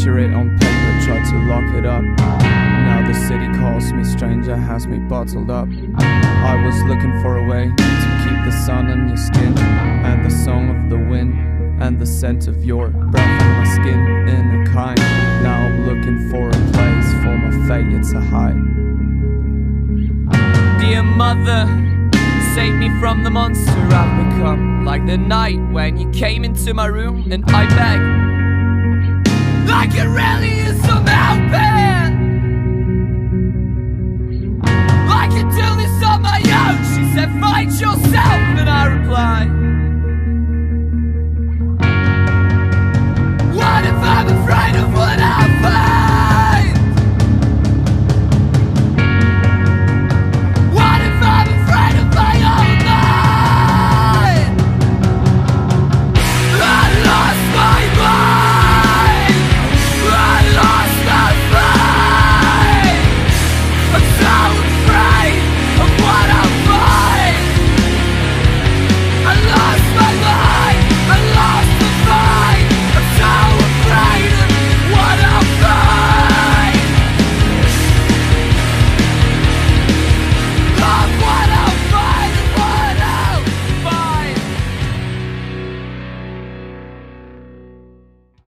picture it on paper, tried to lock it up. Now the city calls me stranger, has me bottled up. I was looking for a way to keep the sun on your skin, and the song of the wind, and the scent of your breath on my skin in a kind. Now I'm looking for a place for my failure to hide. Dear mother, save me from the monster I've become. Like the night when you came into my room and I begged, really. I can do this on my own. She said, fight yourself, and I replied,